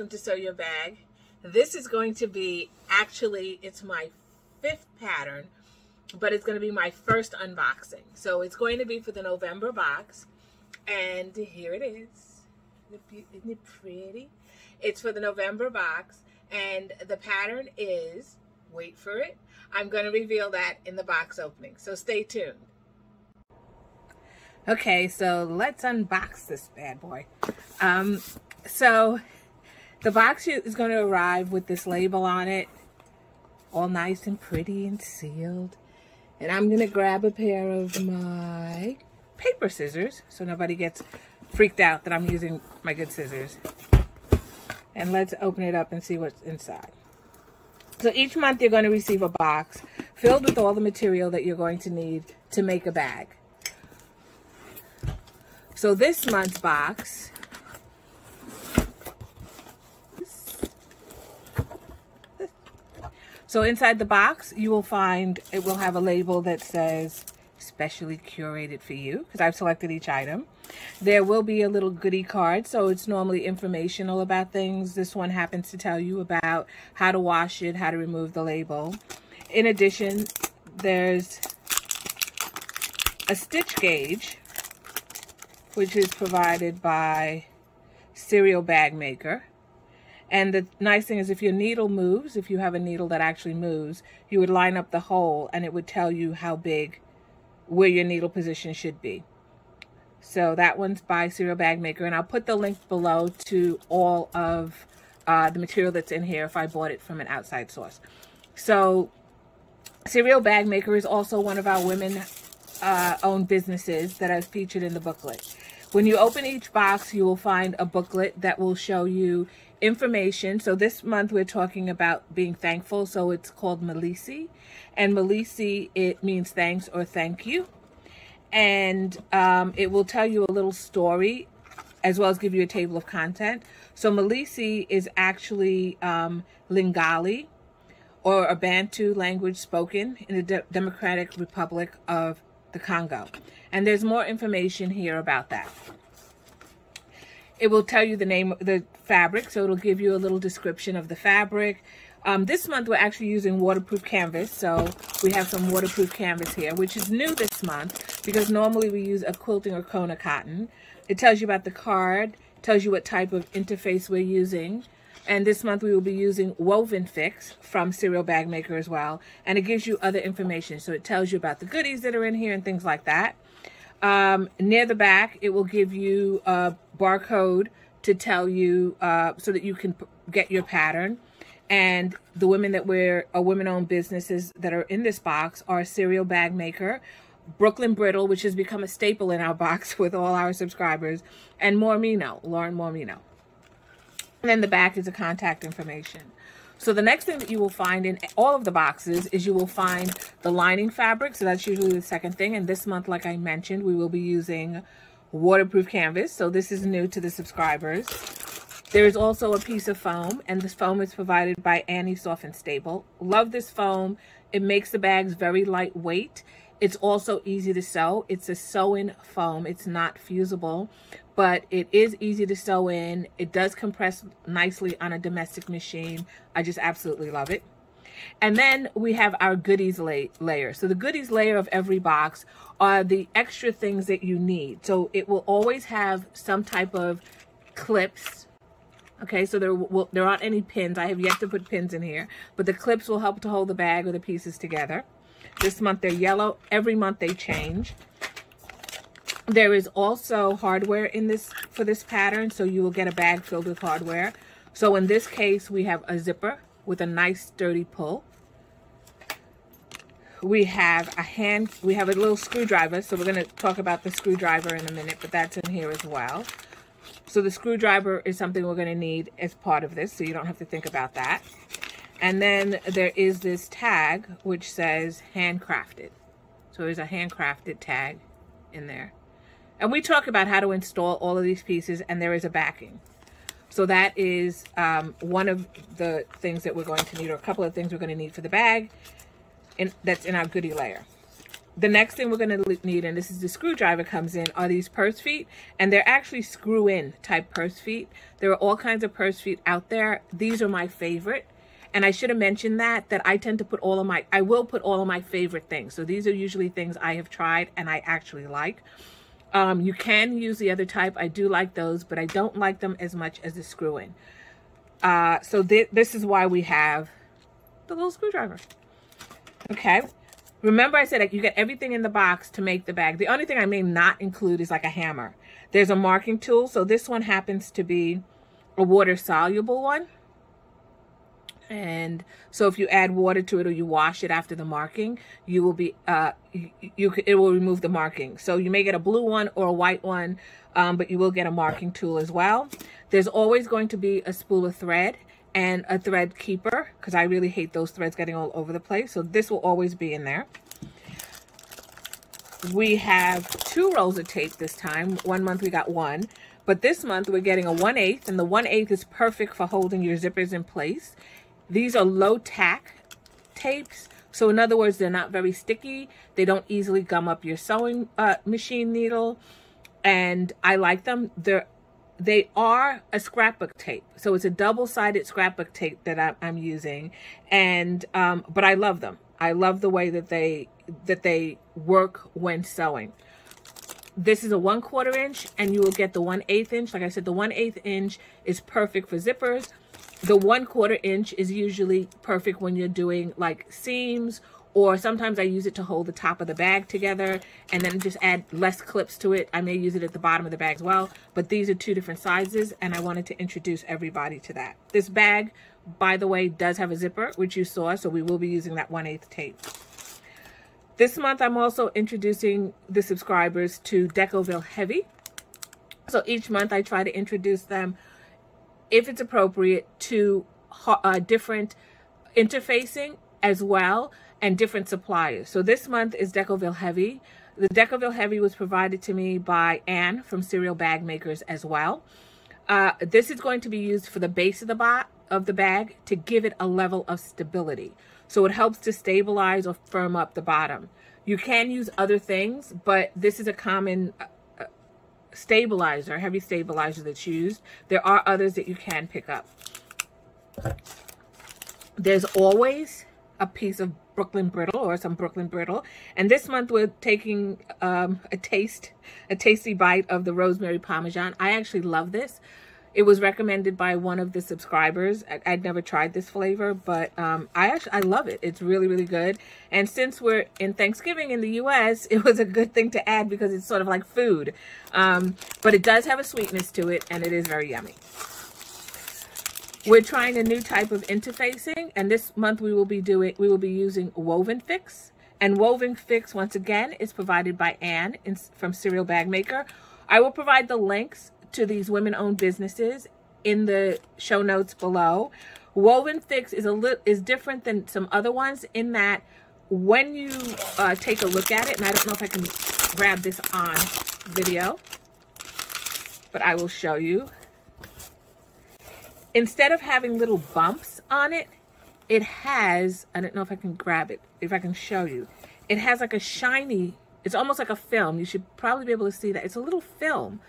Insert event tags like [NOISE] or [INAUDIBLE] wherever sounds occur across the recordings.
welcome to Sew Your Bag. This is going to be, actually, it's my fifth pattern, but it's going to be my first unboxing. So it's going to be for the November box, and here it is. Isn't it pretty? It's for the November box, and the pattern is, wait for it, I'm going to reveal that in the box opening, so stay tuned. Okay, so let's unbox this bad boy. Um, so the box is going to arrive with this label on it, all nice and pretty and sealed. And I'm going to grab a pair of my paper scissors so nobody gets freaked out that I'm using my good scissors. And let's open it up and see what's inside. So each month you're going to receive a box filled with all the material that you're going to need to make a bag. So this month's box So inside the box, you will find, it will have a label that says specially curated for you because I've selected each item. There will be a little goodie card, so it's normally informational about things. This one happens to tell you about how to wash it, how to remove the label. In addition, there's a stitch gauge, which is provided by Serial Bag Maker. And the nice thing is if your needle moves, if you have a needle that actually moves, you would line up the hole and it would tell you how big, where your needle position should be. So that one's by Serial Bag Maker. And I'll put the link below to all of uh, the material that's in here if I bought it from an outside source. So Serial Bag Maker is also one of our women uh, owned businesses that I've featured in the booklet. When you open each box, you will find a booklet that will show you information. So this month we're talking about being thankful. So it's called Melesi. And Melesi, it means thanks or thank you. And um, it will tell you a little story as well as give you a table of content. So Melesi is actually um, Lingala or a Bantu language spoken in the De Democratic Republic of the Congo. And there's more information here about that. It will tell you the name of the fabric, so it'll give you a little description of the fabric. Um, this month we're actually using waterproof canvas, so we have some waterproof canvas here, which is new this month because normally we use a quilting or Kona cotton. It tells you about the card, tells you what type of interface we're using, and this month we will be using Woven Fix from Serial Bag Maker as well, and it gives you other information, so it tells you about the goodies that are in here and things like that. Um, near the back, it will give you a barcode to tell you uh, so that you can get your pattern. And the women that wear are women-owned businesses that are in this box are Serial Bag Maker, Brooklyn Brittle, which has become a staple in our [LAUGHS] box with all our subscribers, and Mormino, Lauren Mormino. And then the back is the contact information. So the next thing that you will find in all of the boxes is you will find the lining fabric. So that's usually the second thing. And this month, like I mentioned, we will be using waterproof canvas. So this is new to the subscribers. There is also a piece of foam, and this foam is provided by Annie Soft and Stable. Love this foam. It makes the bags very lightweight. It's also easy to sew. It's a sew-in foam. It's not fusible, but it is easy to sew in. It does compress nicely on a domestic machine. I just absolutely love it. And then we have our goodies la layer. So the goodies layer of every box are the extra things that you need. So it will always have some type of clips. Okay, so there will, there aren't any pins. I have yet to put pins in here, but the clips will help to hold the bag or the pieces together. This month they're yellow. Every month they change. There is also hardware in this for this pattern, so you will get a bag filled with hardware. So in this case, we have a zipper with a nice sturdy pull. We have a hand, we have a little screwdriver, so we're going to talk about the screwdriver in a minute, but that's in here as well. So the screwdriver is something we're going to need as part of this, so you don't have to think about that. And then there is this tag which says handcrafted. So there's a handcrafted tag in there. And we talk about how to install all of these pieces and there is a backing. So that is um, one of the things that we're going to need or a couple of things we're going to need for the bag in, that's in our goodie layer. The next thing we're going to need, and this is the screwdriver comes in, are these purse feet. And they're actually screw-in type purse feet. There are all kinds of purse feet out there. These are my favorite. And I should have mentioned that, that I tend to put all of my, I will put all of my favorite things. So these are usually things I have tried and I actually like. Um, you can use the other type. I do like those, but I don't like them as much as the screw-in. Uh, so th this is why we have the little screwdriver. Okay. Remember I said like, you get everything in the box to make the bag. The only thing I may not include is like a hammer. There's a marking tool. So this one happens to be a water soluble one. And so if you add water to it or you wash it after the marking, you will be, uh, you, you it will remove the marking. So you may get a blue one or a white one, um, but you will get a marking tool as well. There's always going to be a spool of thread and a thread keeper because I really hate those threads getting all over the place. So this will always be in there. We have two rolls of tape this time. One month we got one. But this month we're getting a 1 8 and the 1 8 is perfect for holding your zippers in place. These are low tack tapes. So in other words, they're not very sticky. They don't easily gum up your sewing uh, machine needle. And I like them. They're, they are a scrapbook tape. So it's a double-sided scrapbook tape that I'm, I'm using. And, um, but I love them. I love the way that they, that they work when sewing. This is a one quarter inch and you will get the one eighth inch. Like I said, the one eighth inch is perfect for zippers the one quarter inch is usually perfect when you're doing like seams or sometimes I use it to hold the top of the bag together and then just add less clips to it. I may use it at the bottom of the bag as well, but these are two different sizes and I wanted to introduce everybody to that. This bag, by the way, does have a zipper, which you saw, so we will be using that 1 8 tape. This month, I'm also introducing the subscribers to Decovil Heavy. So each month I try to introduce them if it's appropriate, to uh, different interfacing as well and different suppliers. So this month is Decovil Heavy. The Decovil Heavy was provided to me by Anne from Serial Bag Makers as well. Uh, this is going to be used for the base of the, bot of the bag to give it a level of stability. So it helps to stabilize or firm up the bottom. You can use other things, but this is a common stabilizer, heavy stabilizer that's used. There are others that you can pick up. There's always a piece of Brooklyn Brittle or some Brooklyn Brittle. And this month we're taking um, a taste, a tasty bite of the Rosemary Parmesan. I actually love this. It was recommended by one of the subscribers. I, would never tried this flavor, but um, I actually I love it. It's really, really good. And since we're in Thanksgiving in the U.S., [LAUGHS] it was a good thing to add because it's sort of like food. Um, but it does have a sweetness to it, and it is very yummy. We're trying a new type of interfacing, and this month we will be doing we will be using Woven Fix. And Woven Fix, once again, is provided by Anne in, from Serial Bag Maker. I will provide the links to these women-owned businesses in the show notes below. Woven Fix is a little is different than some other ones in that when you uh, take a look at it, and I don't know if I can grab this on video, but I will show you. Instead of having little bumps on it, it has, I don't know if I can grab it, if I can show you. It has like a shiny, it's almost like a film. You should probably be able to see that. It's a little film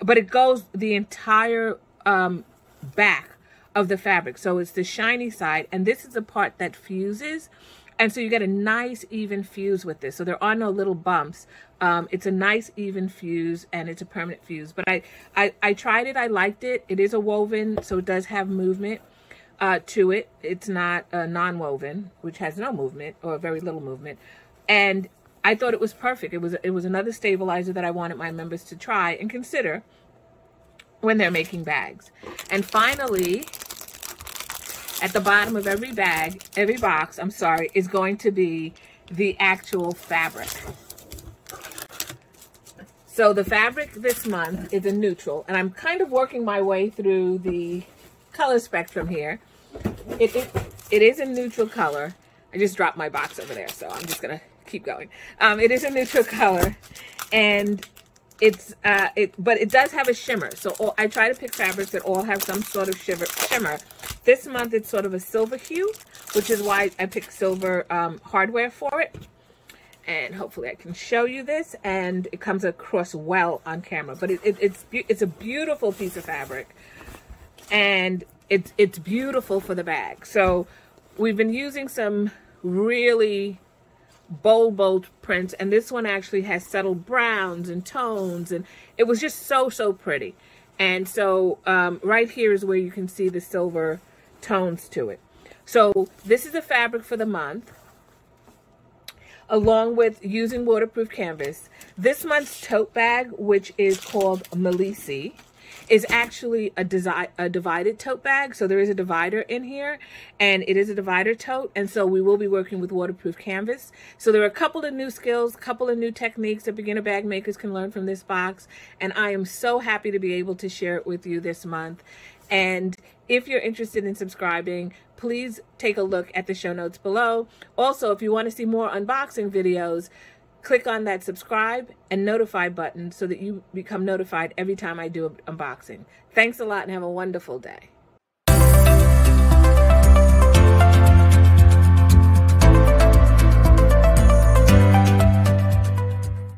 but it goes the entire um, back of the fabric. So it's the shiny side, and this is the part that fuses. And so you get a nice even fuse with this. So there are no little bumps. Um, it's a nice even fuse and it's a permanent fuse. But I, I, I tried it. I liked it. It is a woven, so it does have movement uh, to it. It's not a non-woven, which has no movement or very little movement. And I thought it was perfect. It was it was another stabilizer that I wanted my members to try and consider when they're making bags. And finally, at the bottom of every bag, every box, I'm sorry, is going to be the actual fabric. So the fabric this month is a neutral, and I'm kind of working my way through the color spectrum here. It, it, it is a neutral color. I just dropped my box over there, so I'm just going to keep going. Um, it is a neutral color, and it's uh, it, but it does have a shimmer. So all, I try to pick fabrics that all have some sort of shiver, shimmer. This month it's sort of a silver hue, which is why I picked silver um, hardware for it. and hopefully I can show you this and it comes across well on camera but it, it, it's it's a beautiful piece of fabric and it's it's beautiful for the bag so we've been using some really bold bold prints and this one actually has subtle browns and tones and it was just so so pretty and so um, right here is where you can see the silver tones to it so this is the fabric for the month along with using waterproof canvas. This month's tote bag, which is called Melesi, is actually a, a divided tote bag. So there is a divider in here and it is a divider tote. And so we will be working with waterproof canvas. So there are a couple of new skills, a couple of new techniques that beginner bag makers can learn from this box. And I am so happy to be able to share it with you this month. And if you're interested in subscribing, please take a look at the show notes below. Also, if you want to see more unboxing videos, click on that subscribe and notify button so that you become notified every time I do an unboxing. Thanks a lot and have a wonderful day.